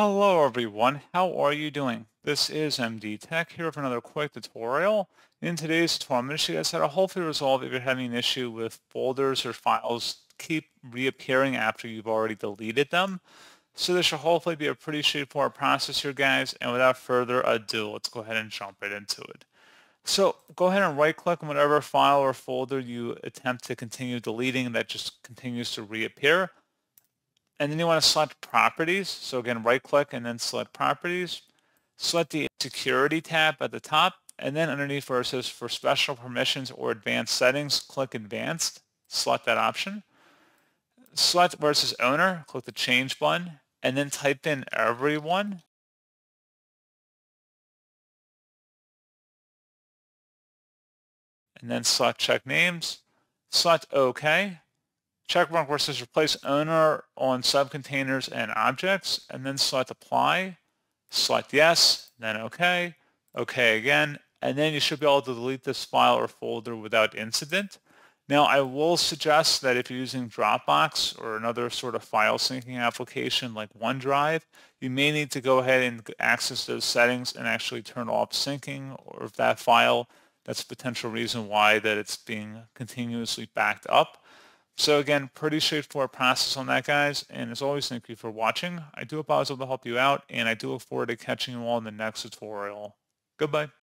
Hello everyone, how are you doing? This is MD Tech here for another quick tutorial. In today's tutorial, I'm going to show you guys how to hopefully resolve if you're having an issue with folders or files keep reappearing after you've already deleted them. So this should hopefully be a pretty straightforward process here guys, and without further ado, let's go ahead and jump right into it. So go ahead and right click on whatever file or folder you attempt to continue deleting that just continues to reappear. And then you want to select properties. So again, right click and then select properties. Select the security tab at the top and then underneath where it says for special permissions or advanced settings, click advanced, select that option. Select where it says owner, click the change button and then type in everyone. And then select check names, select OK Checkmark where it says replace owner on subcontainers and objects, and then select apply, select yes, then okay, okay again, and then you should be able to delete this file or folder without incident. Now, I will suggest that if you're using Dropbox or another sort of file syncing application like OneDrive, you may need to go ahead and access those settings and actually turn off syncing of that file, that's a potential reason why that it's being continuously backed up. So again, pretty straightforward process on that, guys. And as always, thank you for watching. I do hope I was able to help you out, and I do look forward to catching you all in the next tutorial. Goodbye.